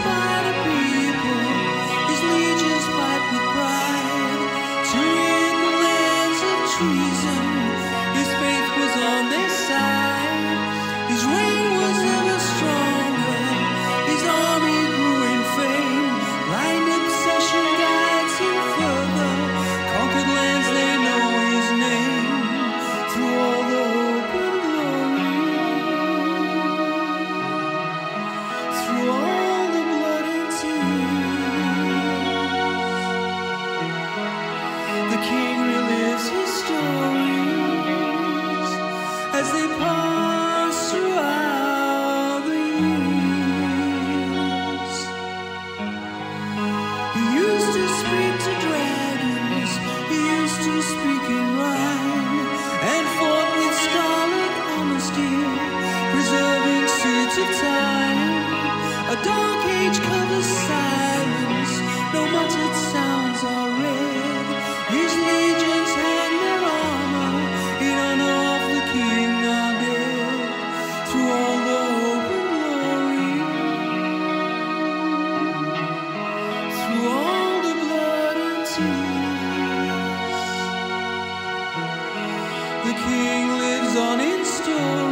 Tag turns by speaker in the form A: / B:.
A: strength used to speak king lives on in story.